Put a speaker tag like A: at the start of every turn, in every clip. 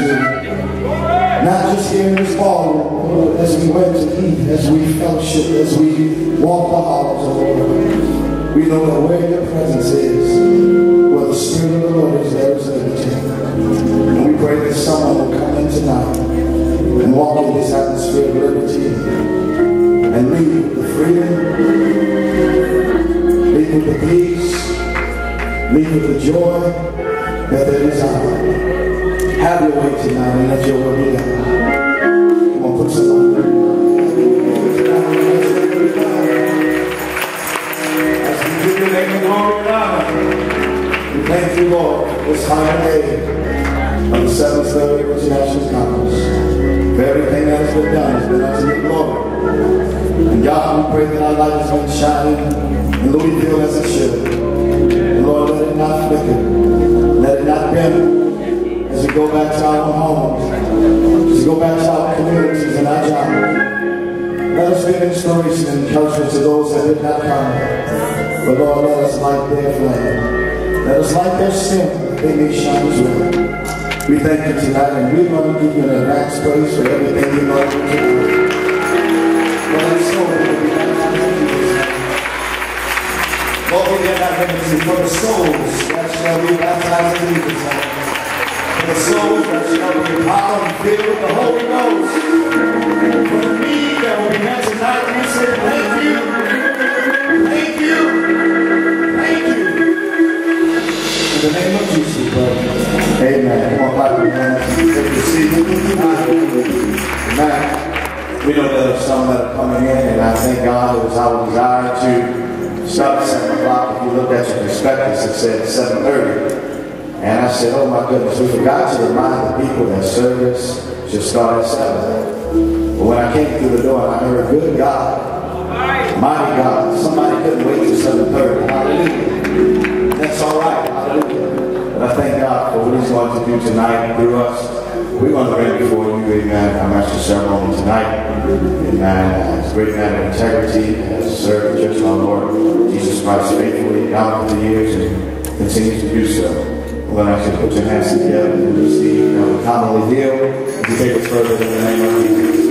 A: Not just here in this ballroom, as we went to eat, as we fellowship, as we walk the halls, Lord. We know that where your presence is, where the Spirit of the Lord is, there is liberty. And we pray that someone will come in tonight and walk in this atmosphere of liberty and leave with the freedom Leave with the peace. Leave with the joy that they desire. Have your way tonight and let your will be done. Come on, put some on. As we give your name glory and honor, we thank you, Lord, this final day of the seventh day of the International Conference. For everything that has been done has been unto your glory. And God, we pray that our light has been shining in Louisville as it should. And Lord, let it not flicker. Let it not bend as we go back to our homes, as we go back to our communities and our jobs. Let us an inspiration and encouragement to those that did not come. But Lord, let us light their flame. Let us light their sin they may shine as well. We thank you tonight and we're going to give you an advance praise for everything you're to do. Lord, baptized Jesus' Lord, we get our for the souls that shall be baptized in Jesus' the souls that shall be filled with the Holy Ghost. For the need that will be met tonight, we say thank you. Thank you. Thank you. In the name of Jesus, brother. Amen. Come on, your hands. Take your seat. Amen. We know there are some that are coming in, and I thank God it was our desire to start at 7 o'clock. If you look at your prospectus, it said 7.30. And I said, oh my goodness, we forgot to remind the people that service should start at 7. But when I came through the door, I heard, good God, mighty God. Somebody couldn't wait till 7.30. Hallelujah. That's all right. Hallelujah. But I thank God for what he's going to do tonight through us. We're going to bring before you, amen, our master ceremony tonight. Amen. As a great man of integrity, has served the church of our Lord Jesus Christ faithfully down through the years and continues to do so. Ask you to put your hands together and receive you know, commonly healed you take us further in the name of Jesus.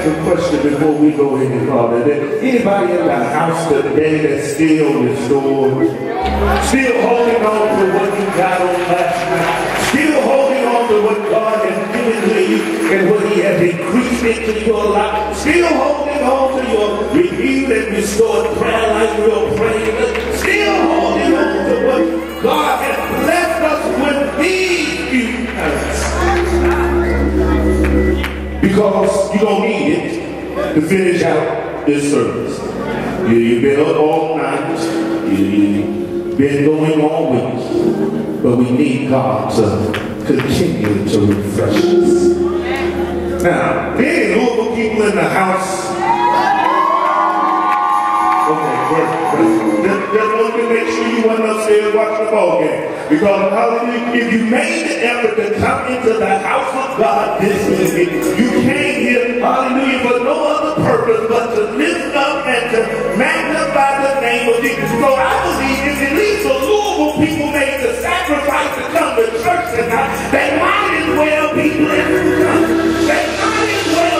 B: Ask a question before we go any further. Anybody in the house today that's still restored? Still holding on to what you got on last night? Still holding on to what God has given to you and what he has increased into your life? Still holding on to your renewed and restored prayer life you're praying? Still holding on to what God has because you're going to need it to finish out this service. You, you've been up all night. You, you've been going all week. But we need God to continue to refresh us. Now, many Louisville people in the house. Just, just want to make sure you went upstairs watching the ball game. Because hallelujah, if you made the effort to come into the house of God this evening, you came here, hallelujah, for no other purpose but to lift up and to magnify the name of Jesus. So I believe if at least the Louisville people made the sacrifice to come to church tonight, they might as well be blessed. They might as well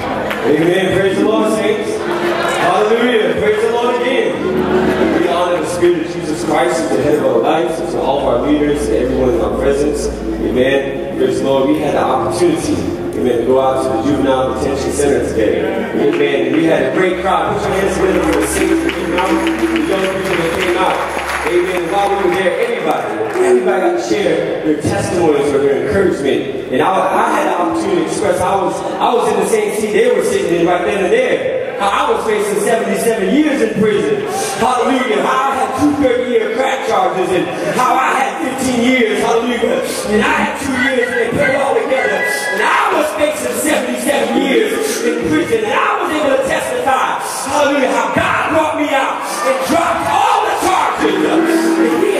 C: Amen. Praise the Lord, saints. Hallelujah. Praise the Lord again. We honor the Spirit of Jesus Christ as the head of our lives, to all of our leaders, to everyone in our presence. Amen. Praise the Lord. We had the opportunity, amen, to go out to the juvenile detention center today. Amen. And we had a great crowd. Put your hands together for the singers that came the young people that came out. Amen. While we were there, everybody, everybody got to share their testimonies or their encouragement. And I, I had the opportunity to express I was I was in the same seat they were sitting in right then and there I was facing 77 years in prison. Hallelujah. How I had two 30-year crack charges and how I had 15 years. Hallelujah. And I had two years and they put it all together. And I was facing 77 years in prison. And I was able to testify. Hallelujah. How God brought me out and dropped all the charges.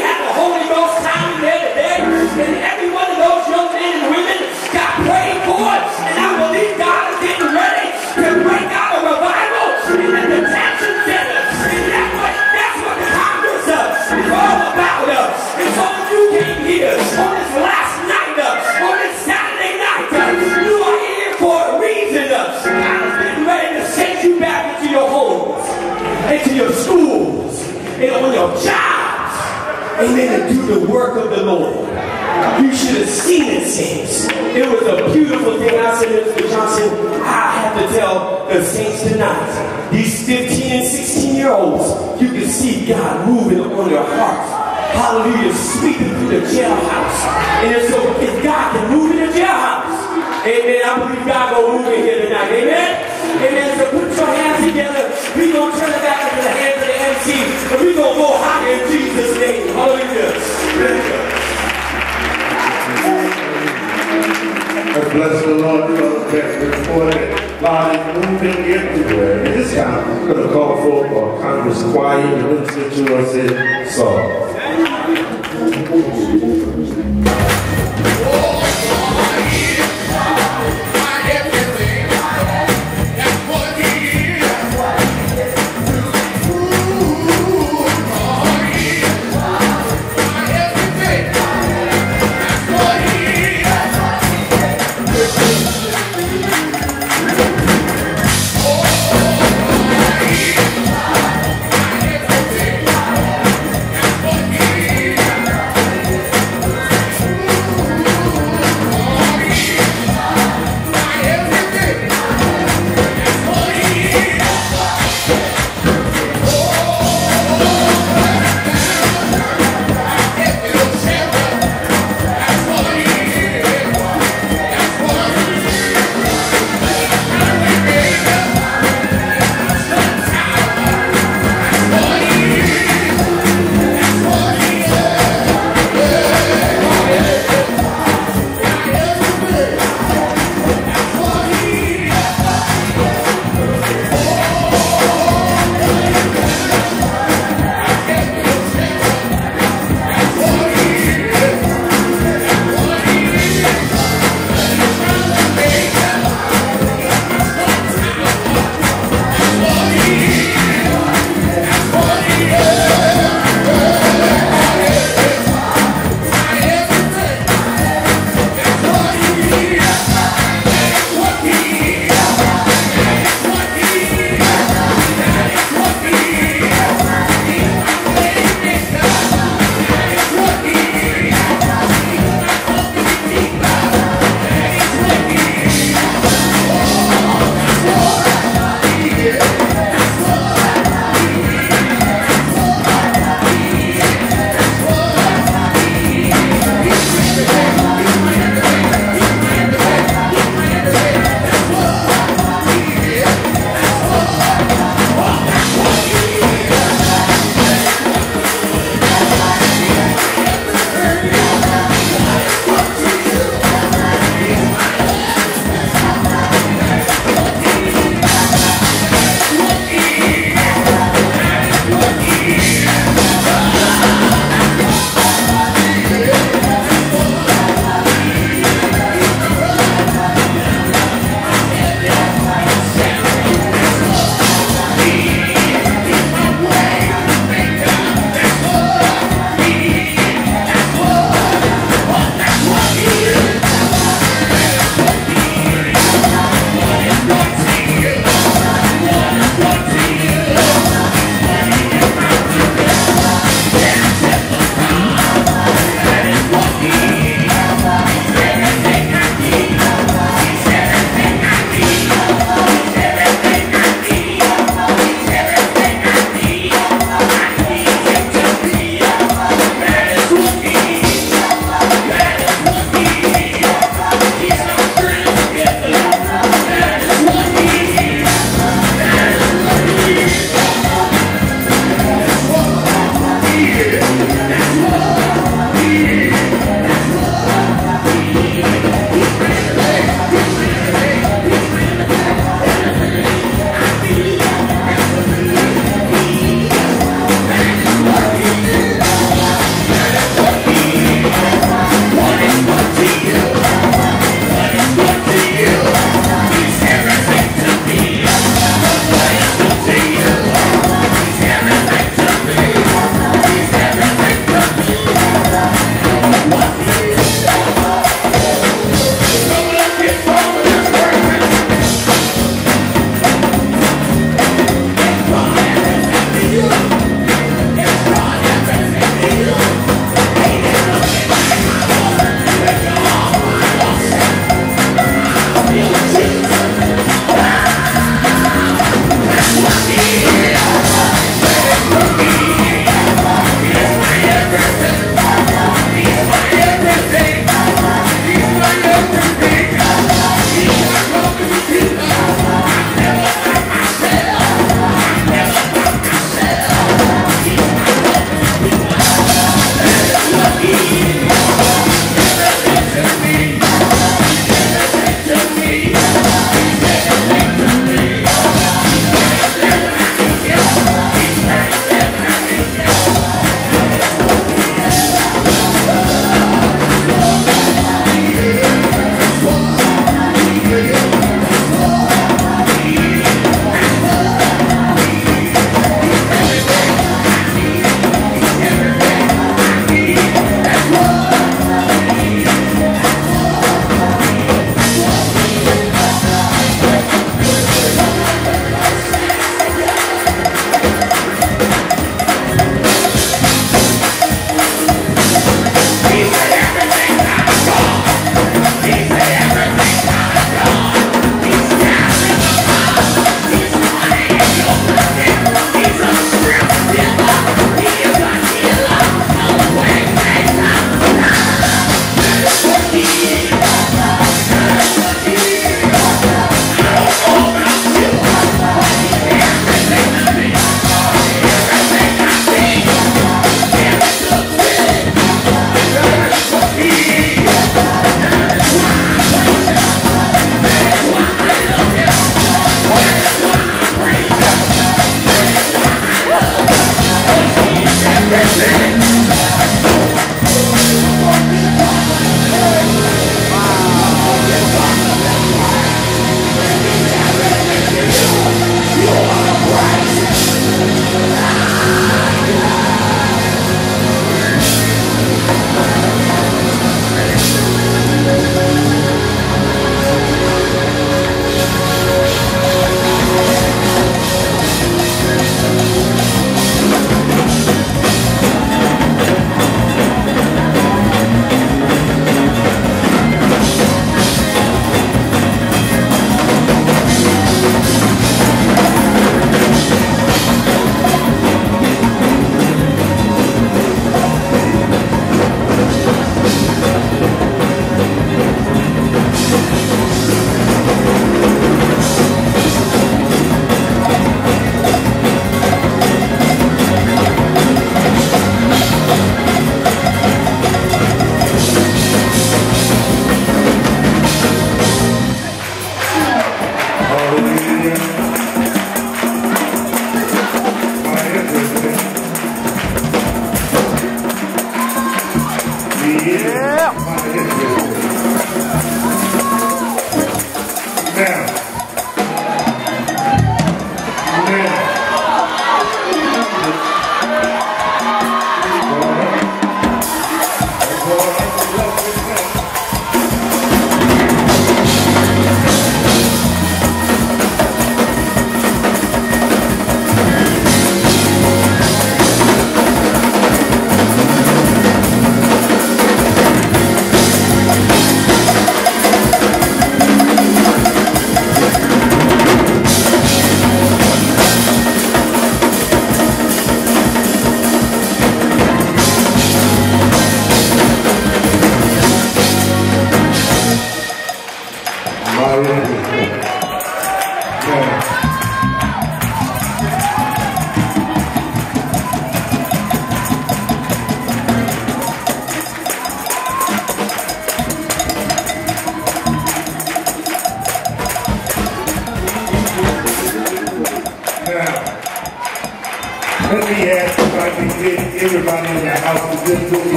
C: And I believe God is getting ready to break out a revival in the detention center. And that's what, that's what Congress uh, is all about. Uh. And so you came here on this last night, uh, on this Saturday night, uh, you are here for a reason. Uh. God is getting ready to send you back into your homes, into your schools, and on your jobs. Amen. To do the work of the Lord. You should have seen it, saints. It was a beautiful thing. I said, Mr. Johnson, I have to tell the saints tonight, these 15 and 16 year olds, you can see God moving on their hearts. Hallelujah, sweeping through the jailhouse. And it's so if God can move in the jailhouse, amen, I believe God will move in here tonight. Amen? Amen. So put your hands together. We're to turn it back into the hands of the MC. And we're to go
B: bless the Lord for that report that God is moving everywhere. And this time, I'm going to call for a Congress choir to listen to us in song.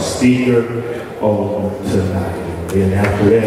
D: Speaker on tonight. And after that,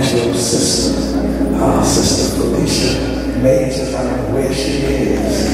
E: actual sister, our sister Felicia, made to find where she is.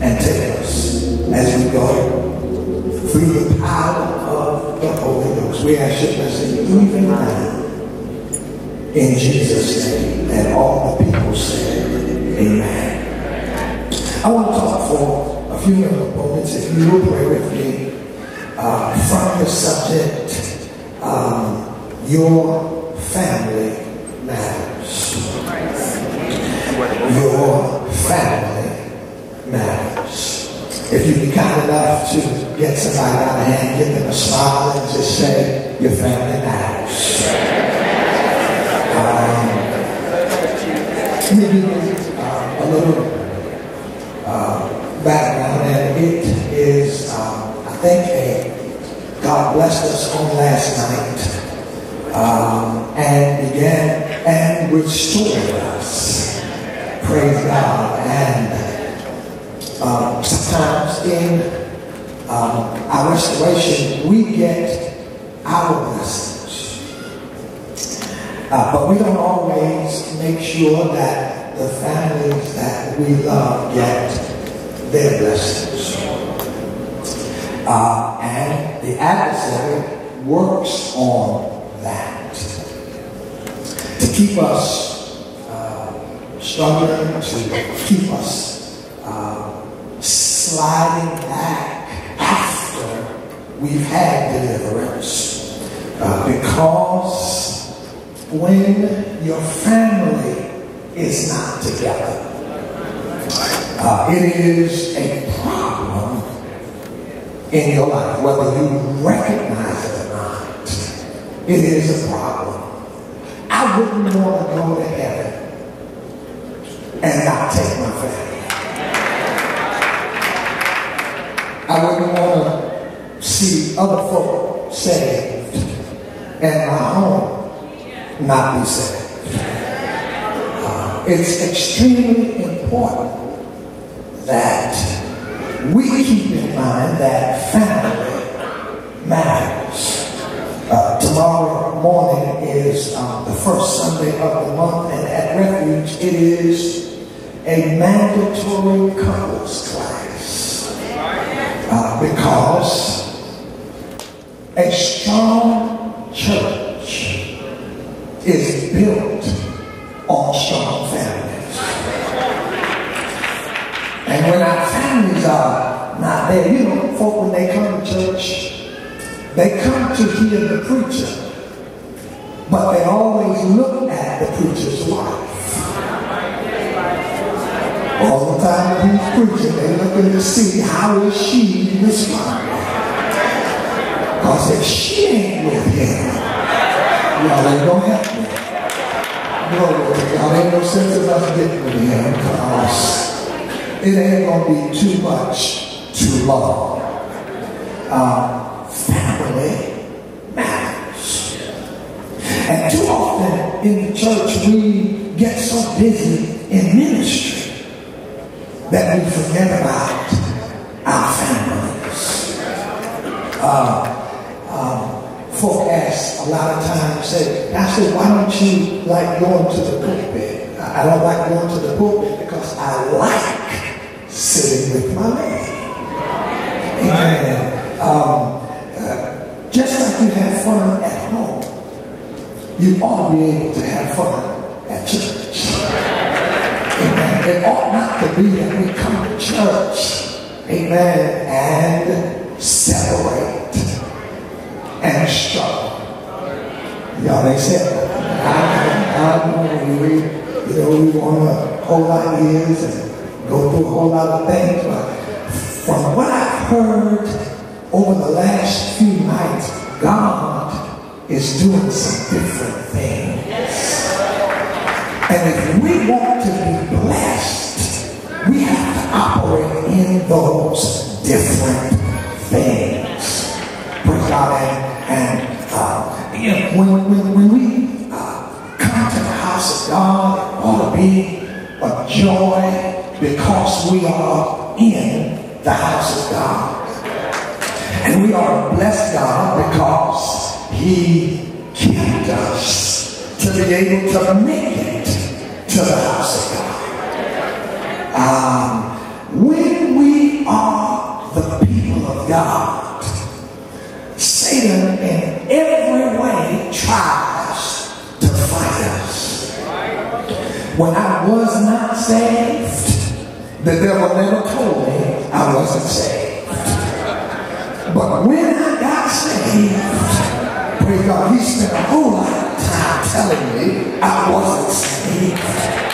E: And take us as we go through the power of the Holy Ghost. We ask your blessing even now. In Jesus' name. And all the people said, Amen. I want to talk for a few moments, if you will pray with me, uh, from the subject, um, Your Family Matters. Your family. If you be kind enough to get somebody by the hand, give them a smile, and just say, Your family matters. Um, maybe uh, a little uh, background, and it is, um, I think, a God blessed us on last night um, and began and restored us. Praise God. And um, sometimes in um, our restoration, we get our blessings. Uh, but we don't always make sure that the families that we love get their blessings. Uh, and the adversary works on that to keep us uh, struggling, to keep us uh, sliding back after we've had deliverance. Uh, because when your family is not together, uh, it is a problem in your life, whether you recognize it or not. It is a problem. I wouldn't want to go to heaven and not take my family. I wouldn't want to see other folk saved and my home not be saved. Uh, it's extremely important that we keep in mind that family matters. Uh, tomorrow morning is uh, the first Sunday of the month, and at Refuge it is a mandatory couples class because a strong church is built on strong families. And when our families are not there, you know, folk when they come to church, they come to hear the preacher, but they always look at the preacher's wife. All the time he's preaching, they looking to see how is she responding. Because if she ain't with him, y'all ain't gonna help me. No, y'all ain't no sense of us getting with him because it ain't gonna be too much too long. Uh, family matters. And too often in the church we get so busy in ministry that we forget about our families. Uh, ask a lot of times, say, Pastor, why don't you like going to the pulpit? I I don't like going to the pulpit because I like sitting with my man. Amen. Um, uh, just like you have fun at home, you ought to be able to have fun at church. It ought not to be that we come to church, amen, and separate and struggle. Y'all ain't said. I, I know we, you know, we want a whole lot of years and go through a whole lot of things, but from what I've heard over the last few nights, God is doing some different things. And if we want to be we have to operate in those different things. Praise God. And, and uh, you know, when, when, when we uh, come to the house of God, it ought to be a joy because we are in the house of God. And we are blessed God because He kept us to be able to make it to the house of God. Um, when we are the people of God, Satan in every way tries to fight us. When I was not saved, the devil never told me I wasn't saved. But when I got saved, praise God, he spent a whole lot of time telling me I wasn't saved.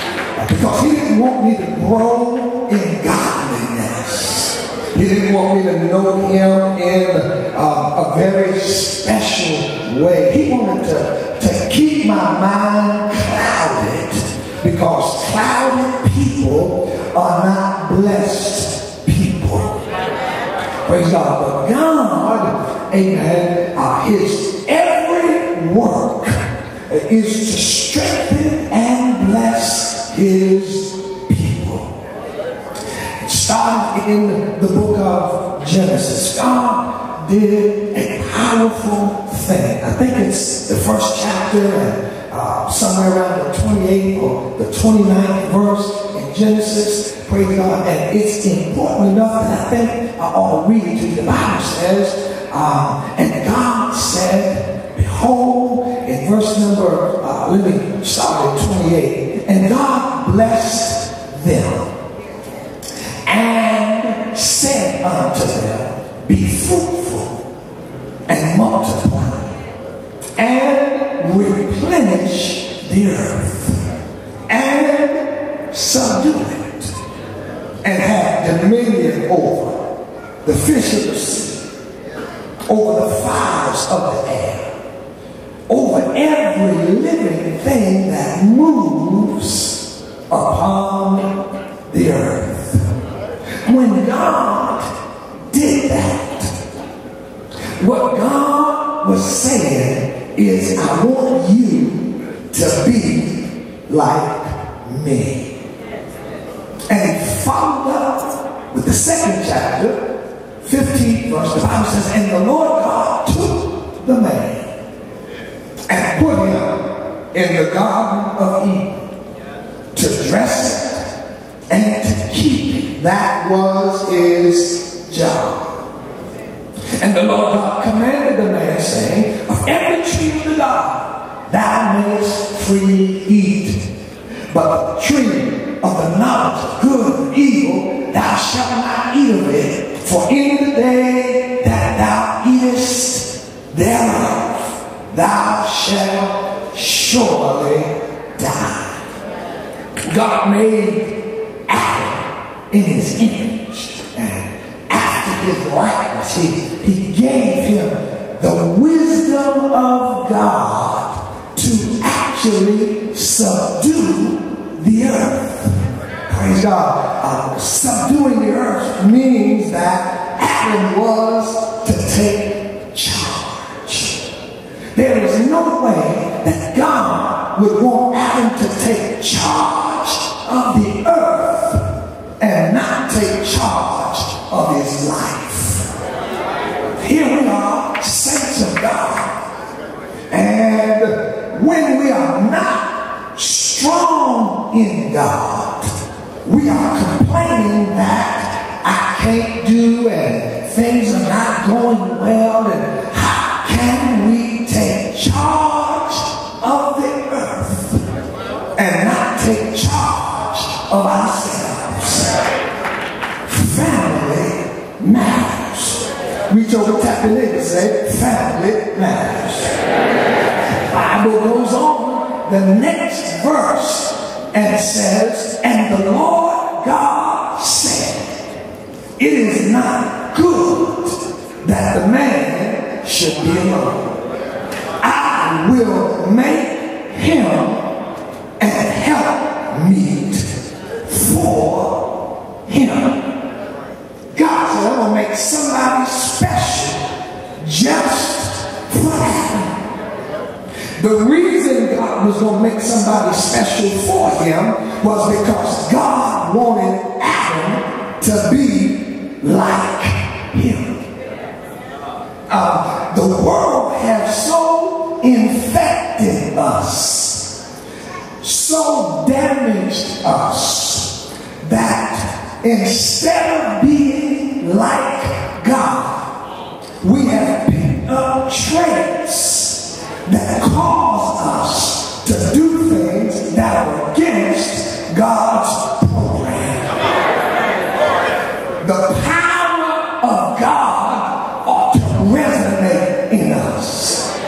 E: Because he didn't want me to grow in godliness. He didn't want me to know him in uh, a very special way. He wanted to, to keep my mind clouded because clouded people are not blessed people. Praise God. But God, amen, uh, his every work is to strengthen his people. It started in the book of Genesis. God did a powerful thing. I think it's the first chapter uh, somewhere around the 28th or the 29th verse in Genesis. Praise God. And it's important enough that I think I ought to read it to you. The Bible says, um, and God said, Behold, in verse number, uh, let me start at 28. And God blessed them and said unto them, Be fruitful and multiply and replenish the earth and subdue it and have dominion over the fish of the sea, over the fowls of the air, over every living thing that moves upon the earth. When God did that, what God was saying is, I want you to be like me. And followed up with the second chapter, 15 verse. The Bible says, And the Lord God took the man and put him in the Garden of Eden to dress it and to keep it. That was his job. And the Lord God commanded the man, saying, Of every tree of the garden thou mayest freely eat, but the tree of the knowledge of good and evil thou shalt not eat of it, for in the day that thou eatest thereof thou shalt surely die. God made Adam in his image and after his likeness. He, he gave him the wisdom of God to actually subdue the earth. Praise God. Uh, subduing the earth means that Adam was to take. There is no way that God would want Adam to take charge of the earth and not take charge of his life. Here we are, saints of God. And when we are not strong in God, we are complaining that I can't do and things are not going well and how can we charge of the earth and not take charge of ourselves? Family matters. Reach over, tap your neighbor, say, family matters. Bible goes on, the next verse, and it says, and the Lord God said, it is not good that the man should be alone. Will make him and help meet for him. God said, I'm going to make somebody special just for Adam. The reason God was going to make somebody special for him was because God wanted Adam to be like him. Uh, the world has so infected us, so damaged us, that instead of being like God, we have picked up traits that cause us to do things that are against God's program. The power of God ought to resonate in us.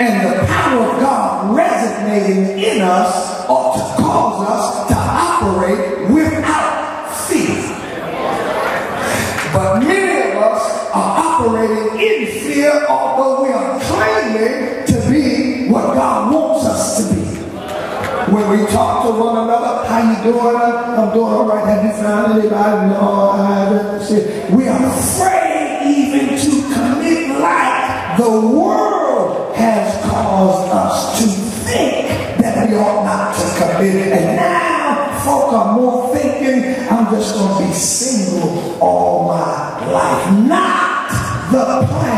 E: And the power of God resonating in us ought to cause us to operate without fear. But many of us are operating in fear, although we are claiming to be what God wants us to be. When we talk to one another, how you doing? I'm doing all right. Have you found anybody? No, I haven't. We are afraid all my life. Not the plan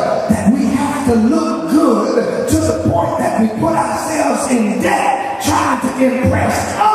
E: that we have to look good to the point that we put ourselves in debt trying to impress other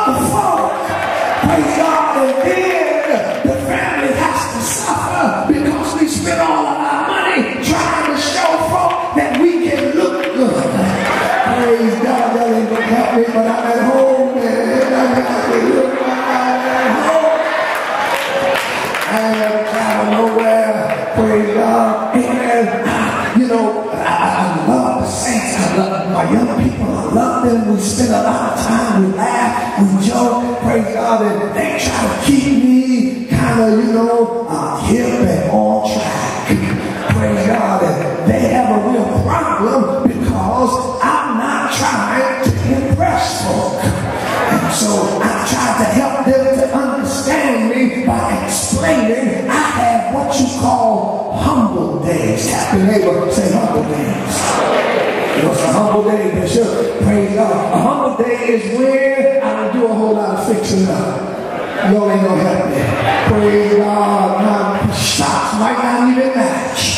E: Happy neighbor, say humble days. What's a humble day, Bishop? Praise God. A humble day is when I don't do a whole lot of fixing up. Y'all ain't gonna help me. Praise God. My socks might not even match.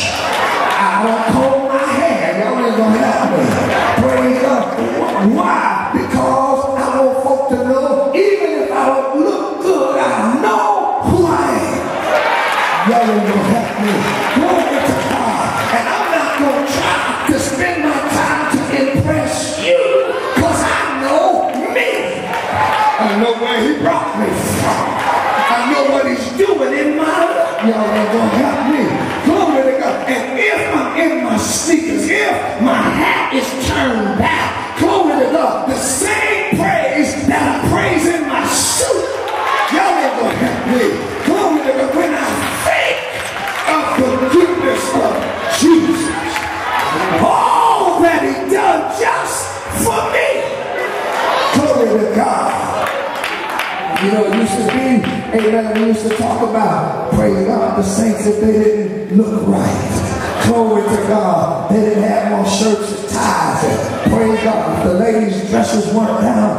E: rock me. I know what he's doing in my life, y'all ain't gonna help me. Glory to God. And if I'm in my sneakers, if my hat is turned back, pants if they didn't look right. Glory to God. They didn't have on shirts and ties. Praise God. The ladies' dresses weren't down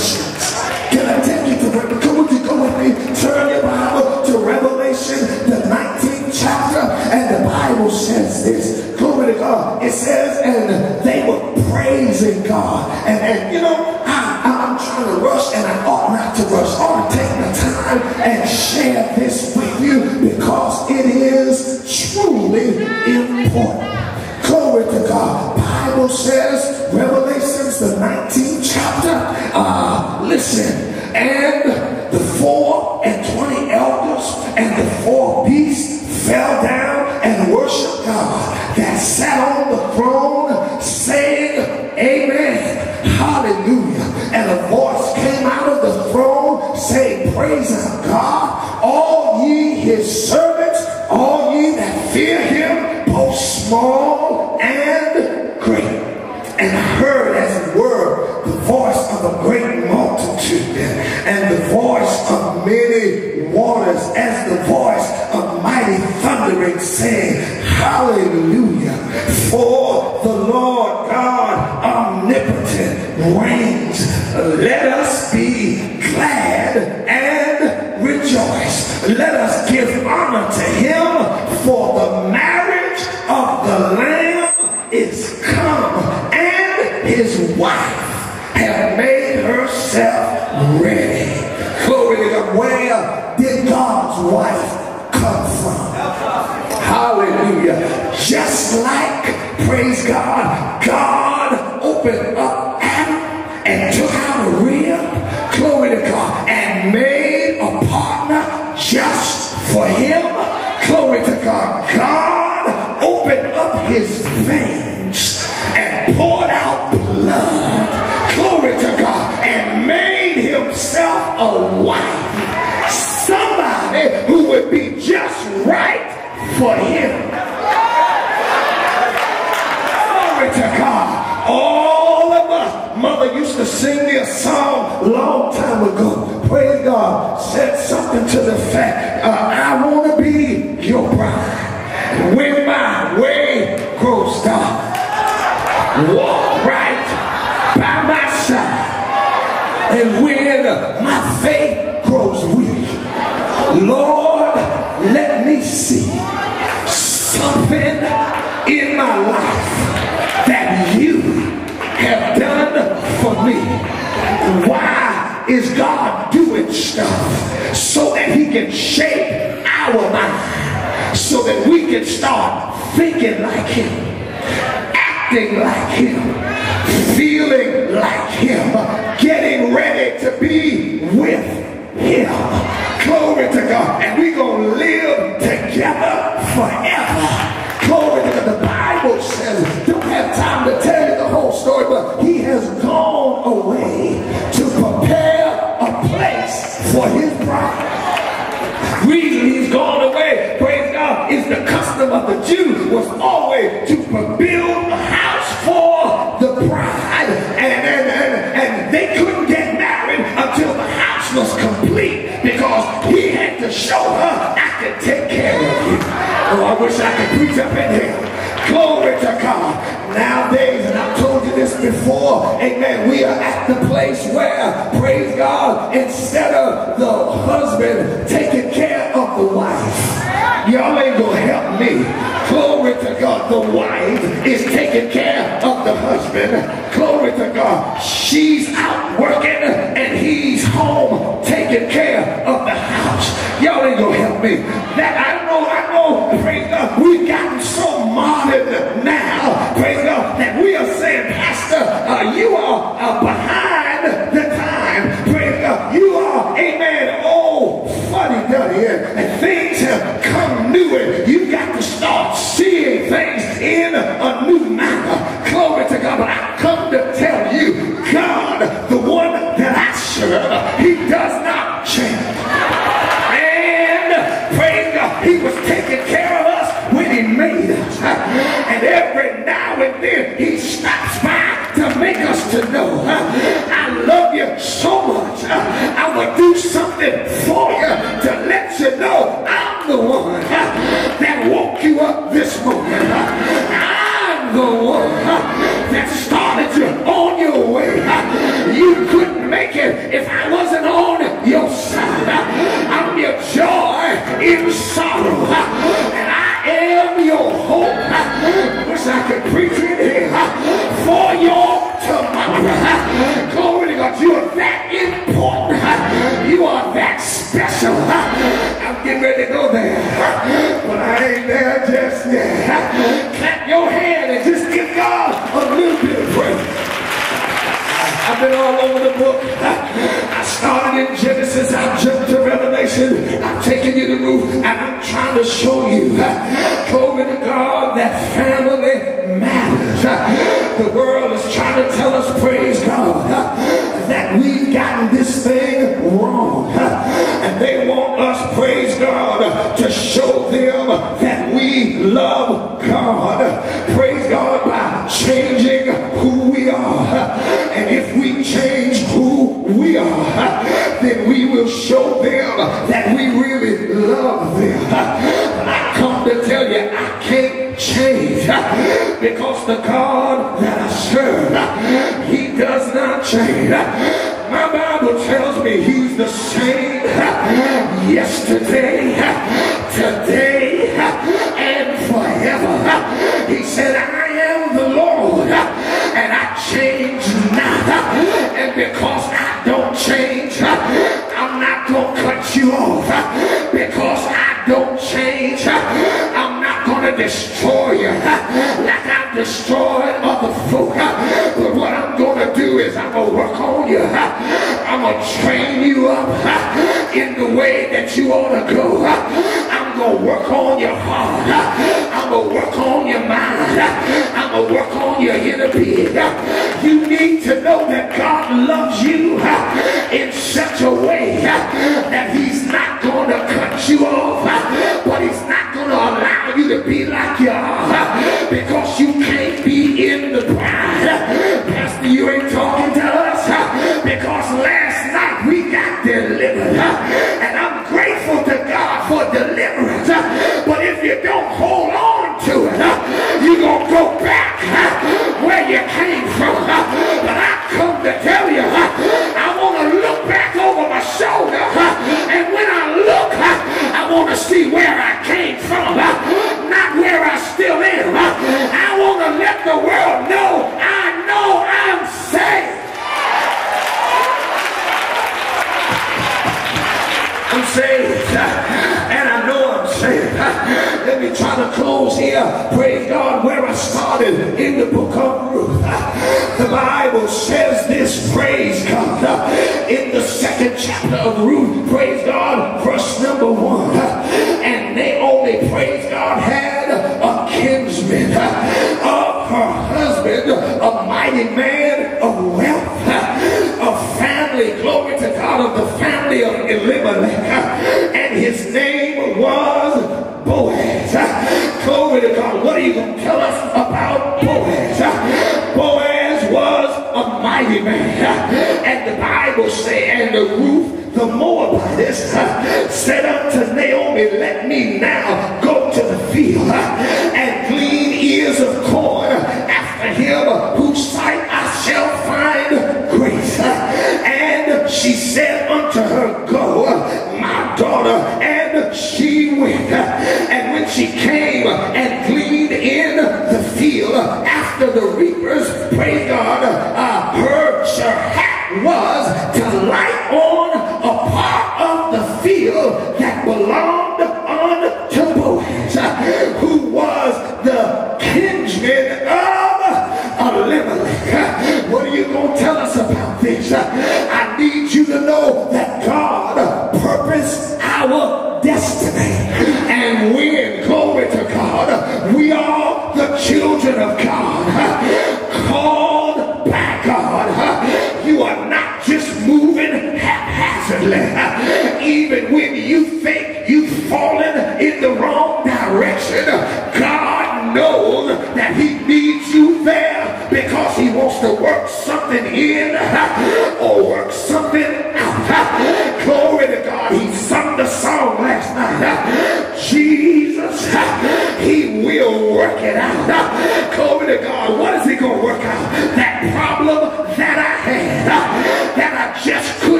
E: Can I take you to Revelation? Come would you go with me? Turn your Bible to Revelation, the 19th chapter, and the Bible says this. Glory to God. It says, and they were praising God. And, and you know, So that we can start thinking like him, acting like him, feeling like him, getting ready to be with him. Glory to God. And we're going to live together forever. Glory to God. The Bible says, don't have time to tell you the whole story, but he has gone away to prepare a place for his bride. Reason he's gone away, custom of the Jew was always to build a house for the bride. And, and, and, and they couldn't get married until the house was complete because he had to show her I can take care of you. Oh, I wish I could preach up in here. Glory to God. Nowadays, and I've told you this before, amen, we are at the place where, praise God, instead of the husband taking care of the wife, y'all ain't gonna help me. Glory to God. The wife is taking care of the husband. Glory to God. She's out working and he's home taking care of the house. Y'all ain't gonna help me. That I know, I know, praise God, we've gotten so modern now, praise God, that we are saying, Pastor, uh, you are uh, behind anywhere. You got to start seeing things in a new manner. Glory to God. But I come to tell you, God, the one that I serve, he does not change. And praise God, he was taking care of us when he made us. And every now and then he stops by to make us to know. I love you so much. I will do something for you to let you know I the one that woke you up this morning. I'm the one that started you on your way. You couldn't make it if I wasn't on your side. I'm your joy in sorrow. And I am your hope. Wish I could preach it here for your tomorrow. Glory to God, you're that important. You are that special. I'm getting ready to go there. But I ain't there just yet. Clap your hand and just give God a little bit of praise. I've been all over the book. I started in Genesis. I jumped to Revelation. I'm taking you to Ruth. And I'm trying to show you, glory to God, that family matters. The world is trying to tell us, praise God, that we've gotten this thing wrong. And they want us, praise God, to show them that we love God. Praise God by changing who we are. And if we change who we are, then we will show them that we really love them change because the God that I serve, he does not change. My Bible tells me he's the same yesterday, today, and forever. He said, I am the Lord and I change not. And because want to go. I'm going to work on your heart. I'm going to work on your mind. I'm going to work on your inner being. You need to know that God loves you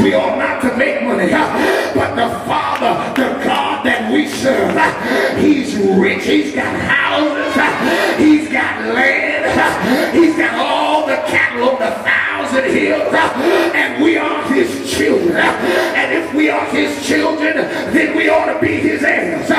E: We ought not to make money. But the Father, the God that we serve, he's rich. He's got houses. He's got land. He's got all the cattle on the thousand hills. And we are his children. And if we are his children, then we ought to be his heirs.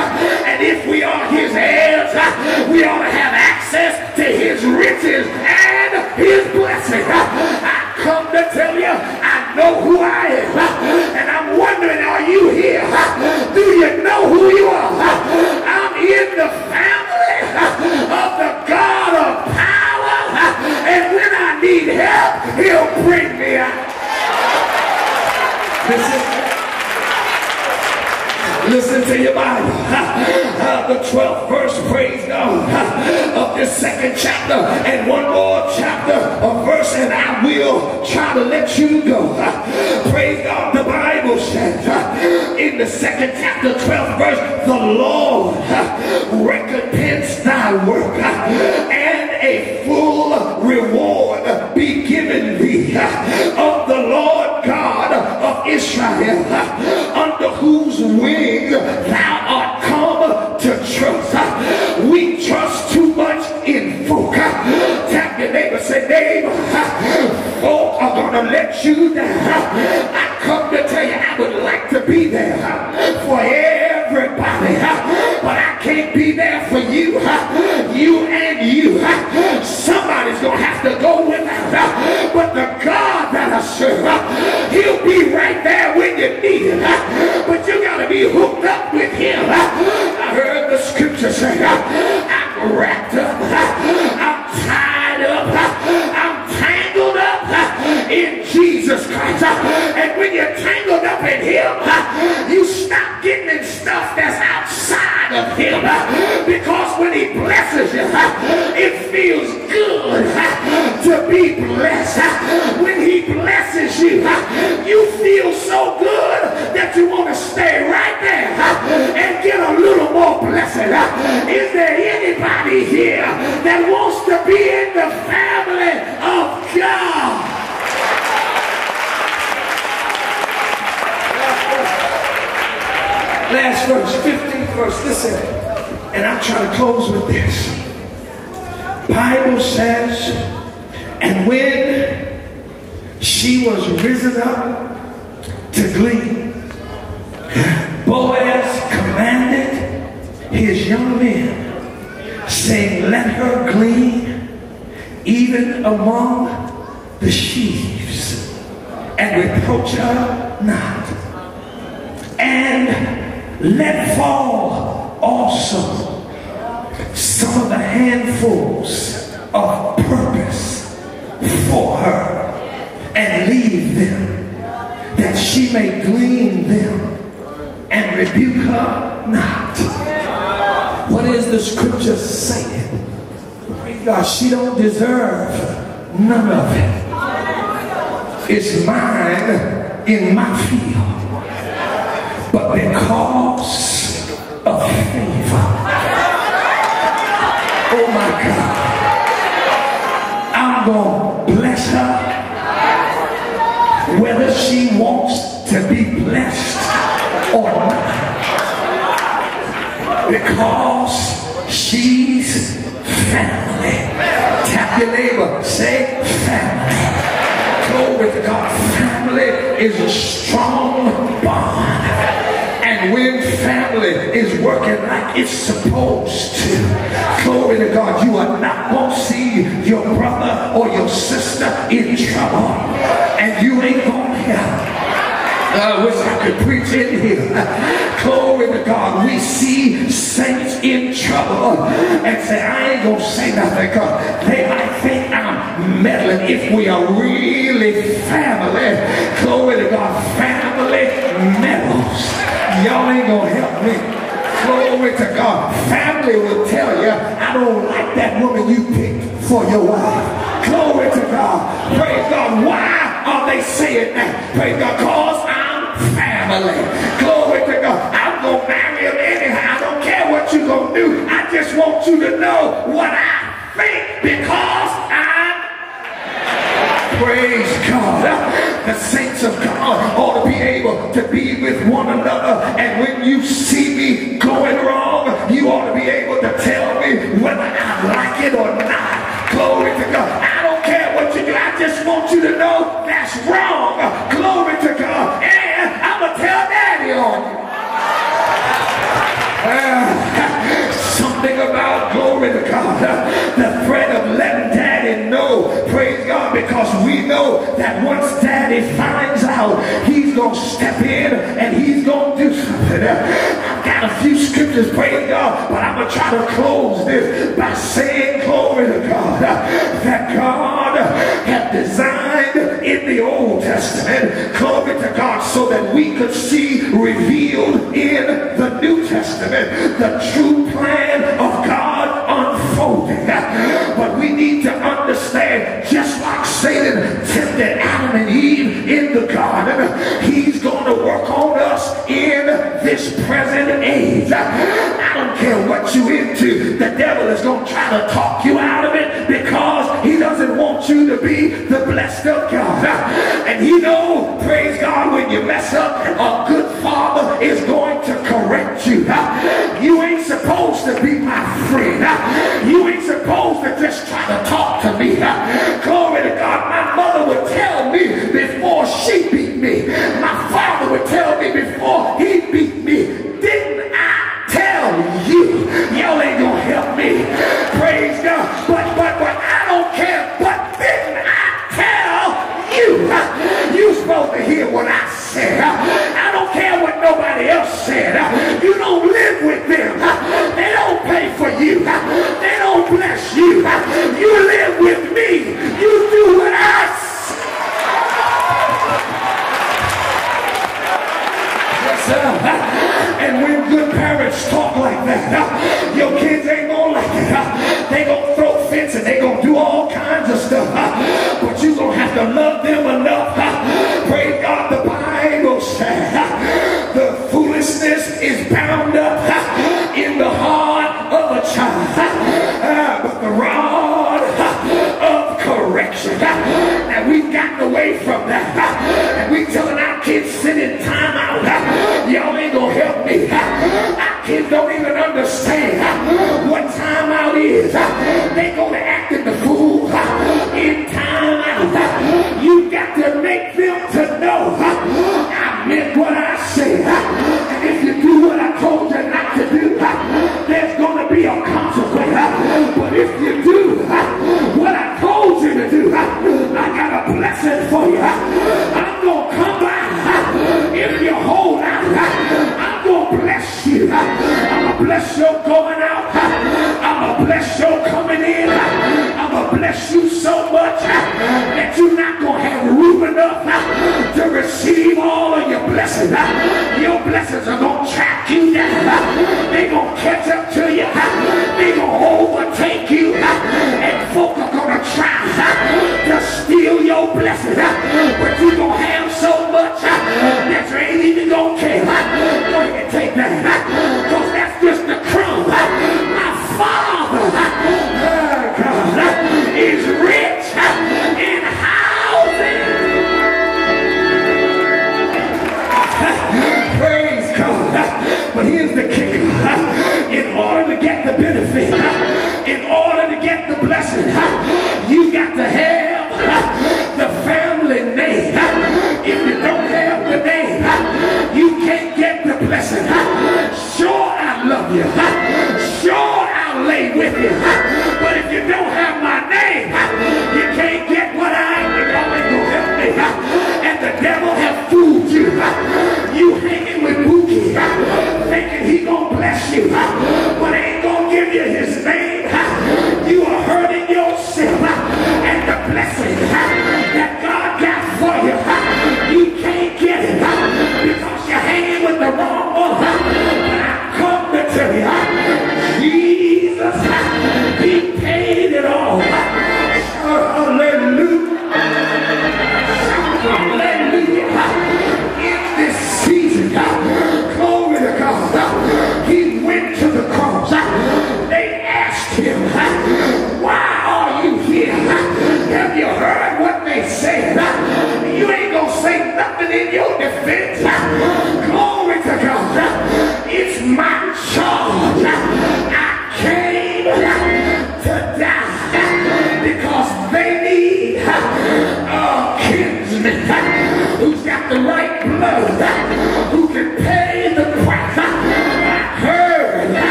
E: But you got to be hooked up with him. I heard the scripture say, is there anybody here that wants to be in the family of God? Last verse, 15th verse, listen. And I'm trying to close with this. Bible says, and when she was risen up is her. trouble and say, I ain't going to say nothing because they might think I'm meddling. If we are really family, glory to God, family meddles. Y'all ain't going to help me. Glory to God. Family will tell you, I don't like that woman you picked for your wife. Glory to God. Praise God. Why are they saying that? Praise God. Because I'm family. Glory to God. I'm going to marry gonna do. I just want you to know what I think because I'm praise God. The saints of God ought to be able to be with one another. And when you is praise God. But I'm going to try to close this by saying glory to God that God had designed in the Old Testament, glory to God, so that we could see revealed in the New Testament the true plan of God unfolding. But we need to understand, just like Satan tempted Adam and Eve in the garden, he age. I don't care what you into. The devil is going to try to talk you out of it because he doesn't want you to be the blessed of God. And he knows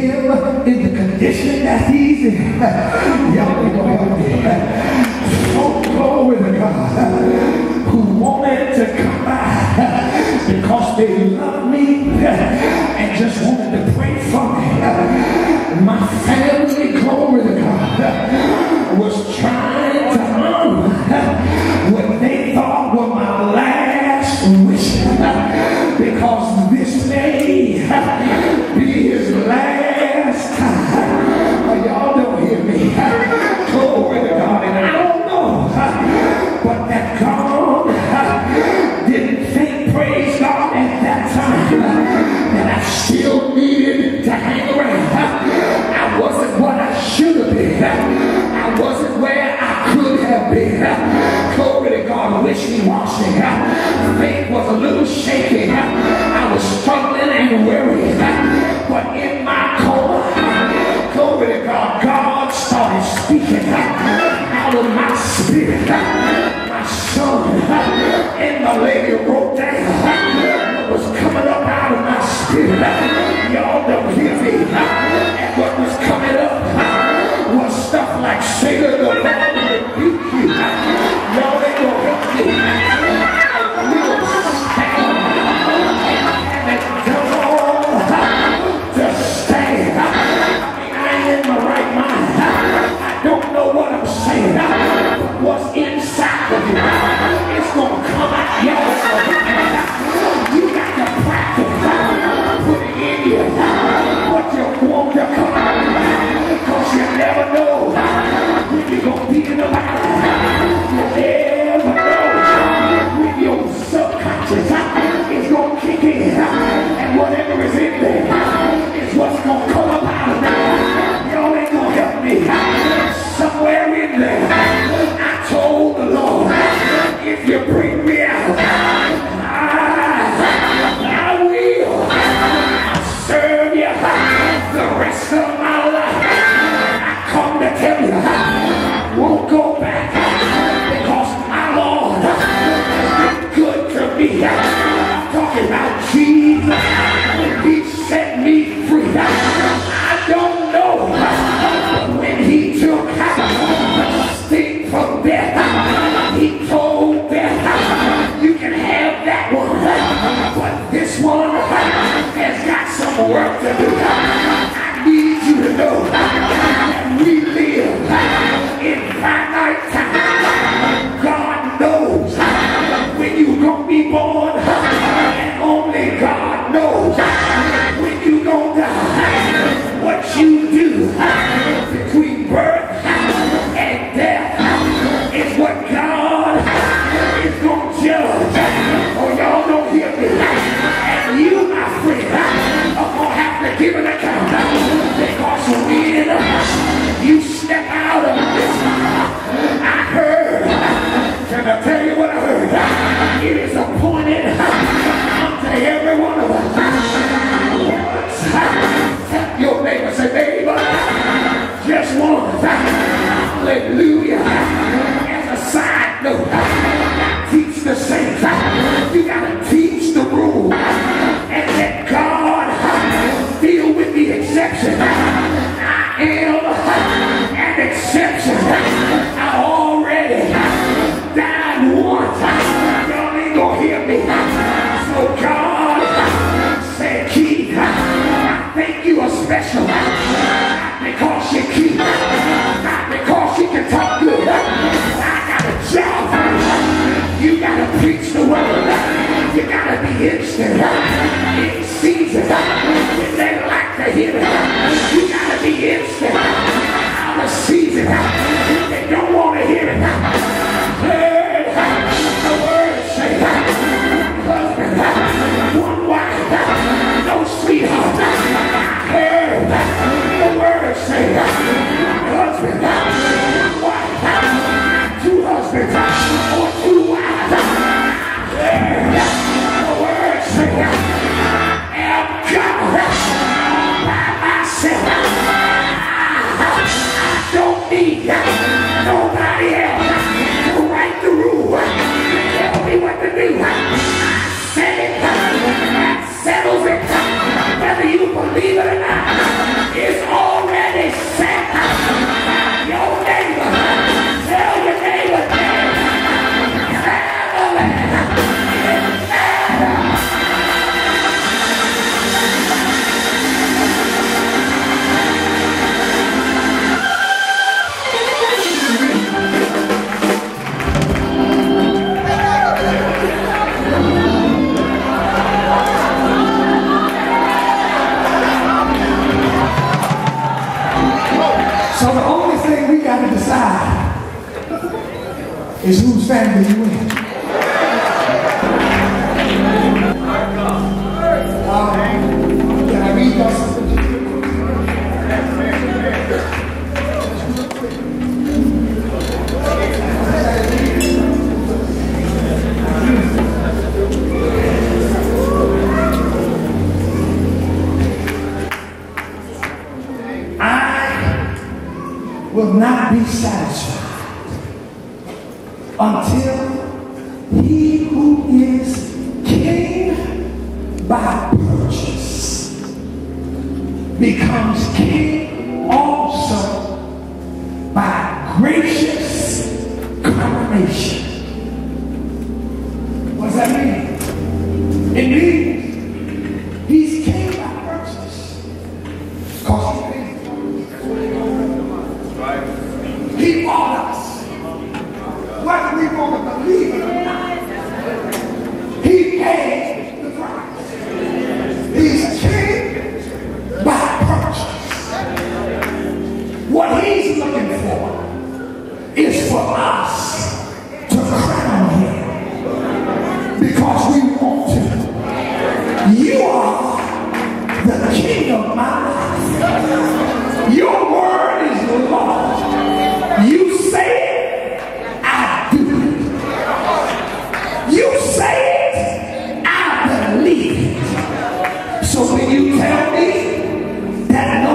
E: him in the condition that he's in. Y'all ain't gonna help me. So God who wanted to come out because they love me and just wanted to pray for me. my son and my lady wrote down what was coming up out of my spirit. Y'all don't hear me. And what was coming up was stuff like Satan the tell me that weapon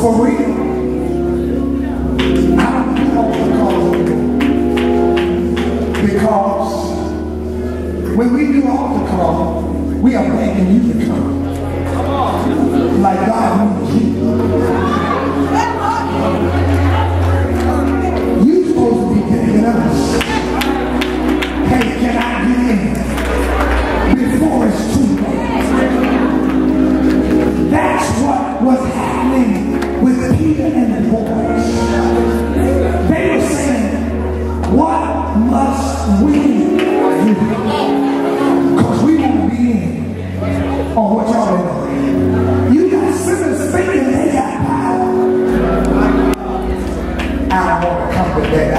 E: for real. Because when we do altar call, we are begging you to come. Like God needs you. You're supposed to be begging us. Hey, can I get in before it's too late? That's what was on what y'all been You got sinners thinking they got power. I don't want to come with today. I,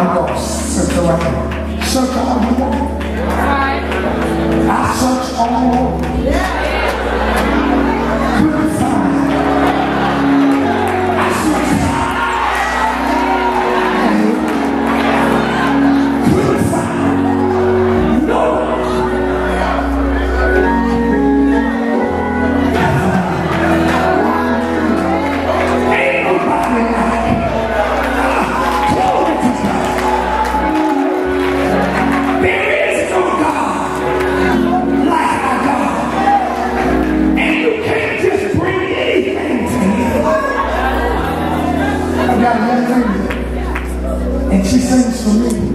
E: am going to sit around. Search all over. Right. I searched all over. Yeah. Couldn't find. she sings for me.